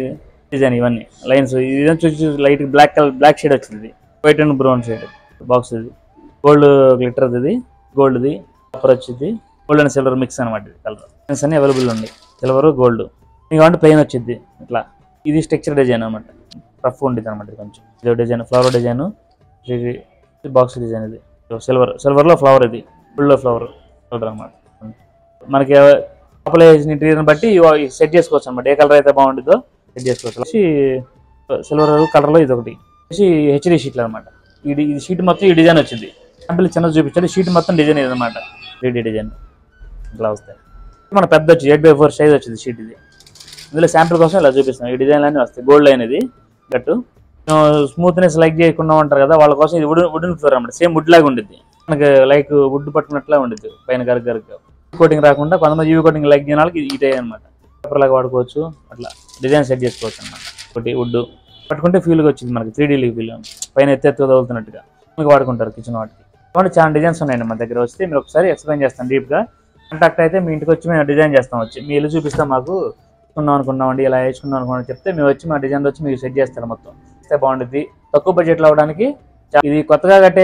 డిజైన్ ఇవన్నీ. లైన్స్ ఇదంతా చూసి light black colour black shade వచ్చింది white and brown shade box ఇది. గోల్డ్ గ్లిటర్ ఇది గోల్డ్ది కాపర్ వచ్చింది. గోల్డ్ అండ్ సిల్వర్ మిక్స్ అనమాట ఇది కలర్ డిజైన్స్ అన్ని అవైలబుల్ ఉన్నాయి. సిల్వర్ గోల్డ్ మీకు అంటే ప్లెయిన్ వచ్చింది ఇట్లా. ఇది స్ట్రక్చర్ డిజైన్ అనమాట రఫ్ ఉండేది అనమాట కొంచెం. ఇది డిజైన్ ఫ్లవర్ డిజైన్ ఇది బాక్స్ డిజైన్ ఇది. సిల్వర్ సిల్వర్లో ఫ్లవర్ ఇది. గోల్డ్లో ఫ్లవర్ కలర్ అనమాట మనకి లోపల వేసిన ఇంటీరియర్ని బట్టి సెట్ చేసుకోవచ్చు అనమాట ఏ కలర్ అయితే బాగుంటుందో సెట్ చేసుకోవచ్చు. వచ్చి సిల్వర్ కలర్లో ఇది ఒకటి వచ్చి హెచ్డి షీట్లు అనమాట ఇది ఇది షీట్ మొత్తం ఈ డిజైన్ వచ్చింది. శాంపిల్ చిన్న చూపించాడు. షీట్ మొత్తం డిజైన్ ఇది అనమాట త్రీ డిజైన్. ఇట్లా వస్తాయి మన పెద్ద వచ్చి ఎయిట్ బై ఫోర్ సైజ్ వచ్చింది షీట్ ఇది. ఇందులో శాంపిల్ కోసం ఇలా చూపిస్తాం ఈ డిజైన్ అన్నీ వస్తాయి. గోల్డ్ లైన్ ఇది. గట్టు. స్మూత్నెస్ లైక్ చేయకుండా ఉంటారు కదా వాళ్ళ కోసం ఇది వుడ్ వుడెన్ ఫ్లోర్ అనమాట సేమ్ వుడ్ లాగా ఉండిద్ది. మనకి లైక్ వుడ్ పట్టుకున్నట్లా ఉండిద్ది. పైన గరుగు గరుగు కోటింగ్ రాకుండా కొంతమంది యూవీ కోటింగ్ లైక్ చేయడానికి వాళ్ళకి ఇదే అనమాట పేపర్ లాగా వాడుకోవచ్చు. అట్లా డిజైన్ సెట్ చేసుకోవచ్చు అనమాట ఒకటి వుడ్ పట్టుకుంటే ఫీల్గా వచ్చింది మనకి. త్రీ డీలీ ఫీల్ పైన ఎత్తు ఎత్తు తగులుతున్నట్టుగా. మీకు వాడుకుంటారు కిచెన్ వాటి కాబట్టి చాలా డిజైన్స్ ఉన్నాయండి మన దగ్గర వస్తే మీరు ఒకసారి ఎక్స్ప్లెయిన్ చేస్తాం డీప్గా కాంటాక్ట్ అయితే మీ ఇంటికి వచ్చి మేము డిజైన్ చేస్తాం వచ్చి. మీ ఇల్లు చూపిస్తాం మాకు. వేసుకుందాం అనుకున్నామండి ఇలా వేసుకున్నాం అనుకున్నాం చెప్తే మేము వచ్చి మా డిజైన్ వచ్చి మీకు సెట్ చేస్తారు మొత్తం. ఇస్తే బాగుంటుంది తక్కువ బడ్జెట్లో అవడానికి ఇది కొత్తగా కట్టే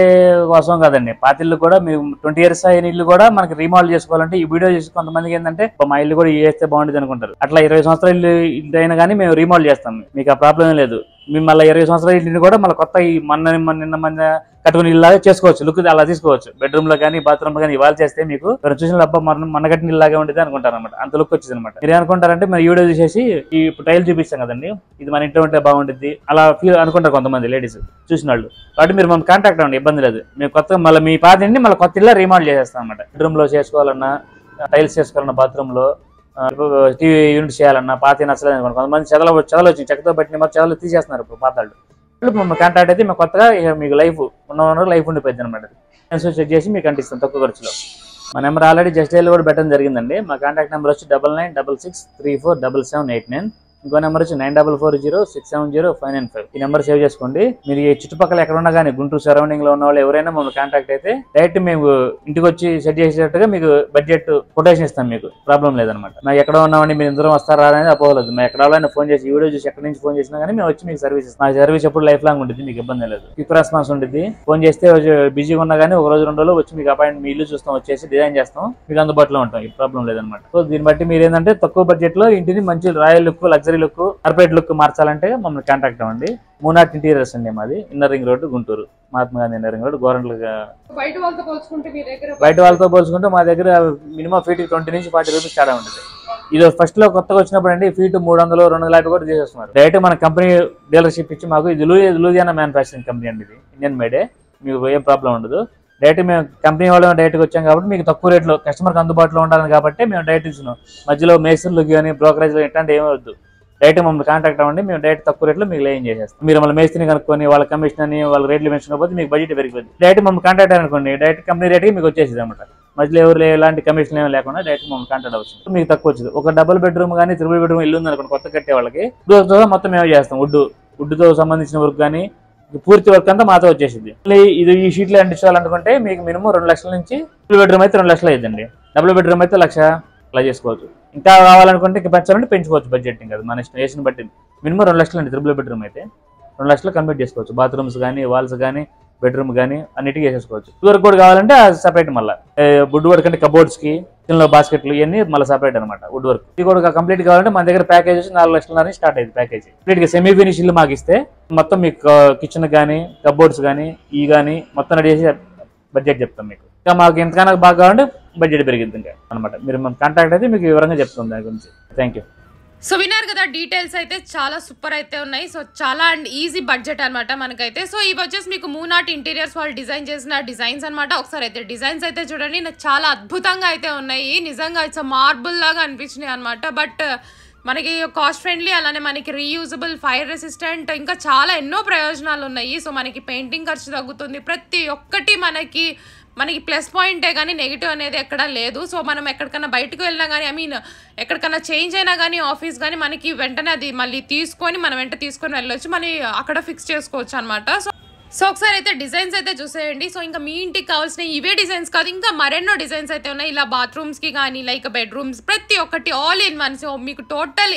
కోసం కాదండి. ఇల్లు కూడా మేము ట్వంటీ ఇయర్స్ అయిన ఇల్లు కూడా మనకి రీమాడల్ చేసుకోవాలంటే ఈ వీడియో చేసి కొంతమందికి ఏంటంటే మా ఇల్లు కూడా ఇది బాగుంటుంది అనుకుంటారు. అట్లా ఇరవై సంవత్సరాలు ఇల్లు ఇల్లు అయినా కానీ మేము రీమాడల్ చేస్తాం. మీకు ఆ ప్రాబ్లం లేదు. మేము మళ్ళీ ఇరవై సంవత్సరాల ఇంటిని కూడా మళ్ళీ కొత్త ఈ మొన్న నిన్న మన కట్టుకుని ఇల్లాగా చేసుకోవచ్చు. లుక్ అలా తీసుకోవచ్చు. బెడ్రూమ్లో కానీ బాత్రూమ్లో కానీ ఇవాళ చేస్తే మీకు చూసిన అబ్బా మన మన కట్టిన ఇల్లాగా ఉండేది అనుకుంటారు అనమాట అంత లుక్ వచ్చింది అనమాట మీరు ఏమనుకుంటారంటే మరి వీడియో చూసేసి ఈ టైల్ చూపిస్తాం కదండి. ఇది మన ఇంట్లో ఉంటే బాగుంటుంది అలా ఫీల్ అనుకుంటారు కొంతమంది లేడీస్ చూసిన వాళ్ళు. కాబట్టి మీరు మనం కాంటాక్ట్ అవ్వండి ఇబ్బంది లేదు. మేము కొత్త మళ్ళీ మీ పాతిని మళ్ళీ కొత్త ఇల్లా రీమాడల్ చేసేస్తాం అనమాట బెడ్రూమ్లో చేసుకోవాలన్నా టైల్స్ చేసుకోవాలన్నా బాత్రూమ్లో టీవీ యూనిట్ చేయాలన్నా పాత నచ్చలేదు అనుకోండి కొంతమంది చెదలు చెదలు వచ్చి చెక్కతో పట్టిన మరి చెదలు తీసేస్తున్నారు ఇప్పుడు పాతాళ్ళు ఇప్పుడు కాంటాక్ట్ అయితే మేము కొత్తగా మీకు లైఫ్ ఉన్న లైఫ్ ఉండిపోయింది అనమాట సెట్ చేసి మీకు అంటిస్తాం తక్కువ ఖర్చులో. మా నెంబర్ ఆల్రెడీ జస్ట్ డైల్ కూడా పెట్టడం జరిగిందండి మా కాంటాక్ట్ నెంబర్ వచ్చి double nine double six three four double seven eight nine. ఇంకో నెంబర్ వచ్చి nine double four zero six seven zero five nine five. ఈ నెంబర్ సేవ్ చేసుకోండి. మీరు ఈ చుట్టుపక్కల ఎక్కడ ఉన్నా కానీ గుంటూరు సరౌండింగ్లో ఉన్న వాళ్ళు ఎవరైనా మమ్మల్ని కాంటాక్ట్ అయితే డైరెక్ట్ మేము ఇంటికి వచ్చి సెట్ చేసేటట్టుగా మీకు బడ్జెట్ కొటేషన్ ఇస్తాం మీకు. ప్రాబ్లం లేదనమాట. మేము ఎక్కడ ఉన్నామండి మీరు ఇందరం వస్తారా అనేది అపోవలేదు మేము ఎక్కడ వాళ్ళైనా ఫోన్ చేసి ఈ వీడియో చూసి ఎక్కడి నుంచి ఫోన్ చేసినా కానీ మేము వచ్చి మీకు సర్వీస్ ఇస్తాం. మా సర్వీస్ ఎప్పుడు లైఫ్ లాంగ్ ఉంటుంది మీకు ఇబ్బంది లేదు. క్విక్ రెస్పాన్స్ ఉంటుంది ఫోన్ చేస్తే బిజీగా ఉన్నా కానీ ఒక రోజు రెండు రోజులు వచ్చి మీకు అపాయింట్ మీ ఇల్లు చూస్తాం వచ్చేసి డిజైన్ చేస్తాం. మీకు అందుబాటులో ఉంటాం ఈ ప్రాబ్లం లేదనమాట. సో దీన్ని బట్టి మీరు ఏంటంటే తక్కువ బడ్జెట్లో ఇంటిని మంచి royal look luxury look corporate look మార్చాలంటే మమ్మల్ని కాంటాక్ట్ అవ్వండి. మూనాట్ ఇంటీరియర్స్ అండి మాది inner ring road Guntur. Mahatma Gandhi inner ring road గోరంట్లుగా బయట వాళ్ళతో పోల్చుకుంటే మీ దగ్గర బయట వాళ్ళతో పోల్చుకుంటే మా దగ్గర మినిమం ఫీట్ ట్వంటీ నుంచి ఫార్టీ రూపీస్ స్టార్ట్ ఉంటుంది. ఇది ఫస్ట్లో కొత్తగా వచ్చినప్పుడు అండి ఫీట్ మూడు వందలు రెండు వందల యాభై కూడా తీసేస్తున్నారు. డైరెక్ట్ మన కంపెనీ డీలర్షిప్ ఇచ్చి మాకు ఇది లూ లూజియానా మ్యానుఫాక్చరింగ్ కంపెనీ అండి ఇది ఇండియన్ మేడే. మీకు ఏం ప్రాబ్లం ఉండదు. డైరెక్ట్ మేము కంపెనీ వాళ్ళు డైరెక్ట్గా వచ్చాం కాబట్టి మీకు తక్కువ రేట్లో కస్టమర్కి అందుబాటులో ఉండాలని కాబట్టి మేము డైరెక్ట్ ఇచ్చినాం మధ్యలో మేసర్లు కానీ బ్రోకరేజ్లు ఇట్లాంటి ఏమీ వద్దు. డైరెక్ట్ మమ్మల్ని కాంటాక్ట్ అవ్వండి మేము డైరెక్ట్ తక్కువ రేట్లో మీకు లైన్ చేసేస్తాం. మీరు మళ్ళీ మేస్త్రిని కనుక్కొని వాళ్ళ కమిషన్ అని వాళ్ళ రేట్లు పెంచుకోకపోతే మీకు బడ్జెట్ పెరిగిపోతుంది డైరెక్ట్ మమ్మల్ని కాంటాక్ట్ అనుకోండి డైరెక్ట్ కంపెనీ రేట్కి మీకు వచ్చేసింది అనమాట మధ్యలో ఎవరు ఎలాంటి కమిషన్ ఏమి లేకుండా డైరెక్ట్ మమ్మల్ని కాంటాక్ట్ అవ్వచ్చు. మీకు తక్కువ వచ్చింది. ఒక డబుల్ బెడ్రూమ్ కానీ త్రిబుల్ బెడ్రూమ్ ఇల్లు ఉంది అనుకోండి కొత్త కట్టే వాళ్ళకి మొత్తం మేమే చేస్తాం వుడ్ వుడ్తో సంబంధించిన వర్క్ కానీ పూర్తి వర్క్ అంతా మాతో వచ్చేసింది మళ్ళీ ఇది ఈ షీట్లు అంటించాలనుకుంటే మీకు మినిమం రెండు లక్షల నుంచి త్రిబుల్ బెడ్రూమ్ అయితే రెండు లక్షలు అయిందండి డబుల్ బెడ్రూమ్ అయితే లక్ష అలా చేసుకోవచ్చు. ఇంకా కావాలనుకుంటే ఇంకా పెంచాలంటే పెంచుకోవచ్చు బడ్జెట్ ఇంకా మన ఇష్టం. వేసిన బట్టి మినిమం రెండు లక్షలు అండి త్రిబుల్ బెడ్రూమ్ అయితే. రెండు లక్షలు కంప్లీట్ చేసుకోవచ్చు. బాత్రూమ్స్ కానీ వాల్స్ కానీ బెడ్రూమ్ కానీ అన్నిటికీ వేసేసుకోవచ్చు. వర్క్ కూడా కావాలంటే సపరేట్ మళ్ళీ. వుడ్ వర్క్ అంటే కబోర్డ్స్కి బాస్కెట్లు ఇవన్నీ మళ్ళీ సపరేట్ అనమాట వుడ్ వర్క్ ఇది కూడా కంప్లీట్ కావాలంటే మన దగ్గర ప్యాకేజ్ వచ్చి నాలుగు లక్షల స్టార్ట్ అయింది ప్యాకేజ్ కంప్లీట్గా సెమీ ఫినిష్ ఇల్లు మాకు ఇస్తే మొత్తం మీకు కిచెన్ కానీ కబోర్డ్స్ కానీ ఈ కానీ మొత్తం రెడీ చేసి బడ్జెట్ చెప్తాం మీకు. ఇంకా మాకు ఎంతకన్నా బాగా కావాలంటే బడ్జెట్ పెరిగింది ఇంకా అనమాట మీరు మన కాంటాక్ట్ అయితే మీకు వివరంగా చెప్తుంది దాని గురించి. థ్యాంక్ యూ సో విన్నారు కదా డీటెయిల్స్ అయితే చాలా సూపర్ అయితే ఉన్నాయి. సో చాలా అండ్ ఈజీ బడ్జెట్ అనమాట మనకైతే. సో ఇవి వచ్చేసి మీకు మూనాట్ ఇంటీరియర్స్ వాళ్ళు డిజైన్ చేసిన డిజైన్స్ అనమాట ఒకసారి అయితే డిజైన్స్ అయితే చూడండి. నాకు చాలా అద్భుతంగా అయితే ఉన్నాయి. నిజంగా ఇట్స్ మార్బుల్ లాగా అనిపించినాయి అనమాట బట్ uh, మనకి కాస్ట్ ఫ్రెండ్లీ అలానే మనకి రీయూజబుల్ ఫైర్ రెసిస్టెంట్ ఇంకా చాలా ఎన్నో ప్రయోజనాలు ఉన్నాయి. సో మనకి పెయింటింగ్ ఖర్చు తగ్గుతుంది. ప్రతి ఒక్కటి మనకి మనకి ప్లస్ పాయింటే కానీ నెగిటివ్ అనేది ఎక్కడా లేదు. సో మనం ఎక్కడికైనా బయటకు వెళ్ళినా కానీ ఐ మీన్ ఎక్కడికైనా చేంజ్ అయినా కానీ ఆఫీస్ కానీ మనకి వెంటనే అది మళ్ళీ తీసుకొని మనం వెంట తీసుకొని వెళ్ళొచ్చు. మళ్ళీ అక్కడ ఫిక్స్ చేసుకోవచ్చు అనమాట సో సో ఒకసారి అయితే డిజైన్స్ అయితే చూసేయండి. సో ఇంకా మీ ఇంటికి కావాల్సిన ఇవే డిజైన్స్ కాదు ఇంకా మరెన్నో డిజైన్స్ అయితే ఉన్నాయి. ఇలా బాత్రూమ్స్కి కానీ లైక్ బెడ్రూమ్స్ ప్రతి ఒక్కటి ఆల్ ఇన్ వన్ సో మీకు టోటల్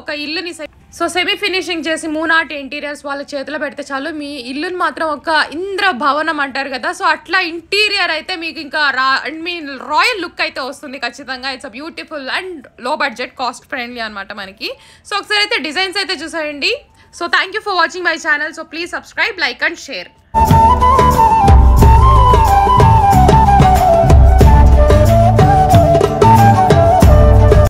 ఒక ఇల్లుని సో సెమీ ఫినిషింగ్ చేసి మూనాటి ఇంటీరియర్స్ వాళ్ళ చేతిలో పెడితే చాలు. మీ ఇల్లుని మాత్రం ఒక ఇంద్ర భవనం అంటారు కదా. సో అట్లా ఇంటీరియర్ అయితే మీకు ఇంకా రా అండ్ మీ రాయల్ లుక్ అయితే వస్తుంది ఖచ్చితంగా. ఇట్స్ అ బ్యూటిఫుల్ అండ్లో బడ్జెట్ కాస్ట్ ఫ్రెండ్లీ అనమాట మనకి. సో ఒకసారి అయితే డిజైన్స్ అయితే చూసేయండి. So thank you for watching my channel. So please subscribe, like and share.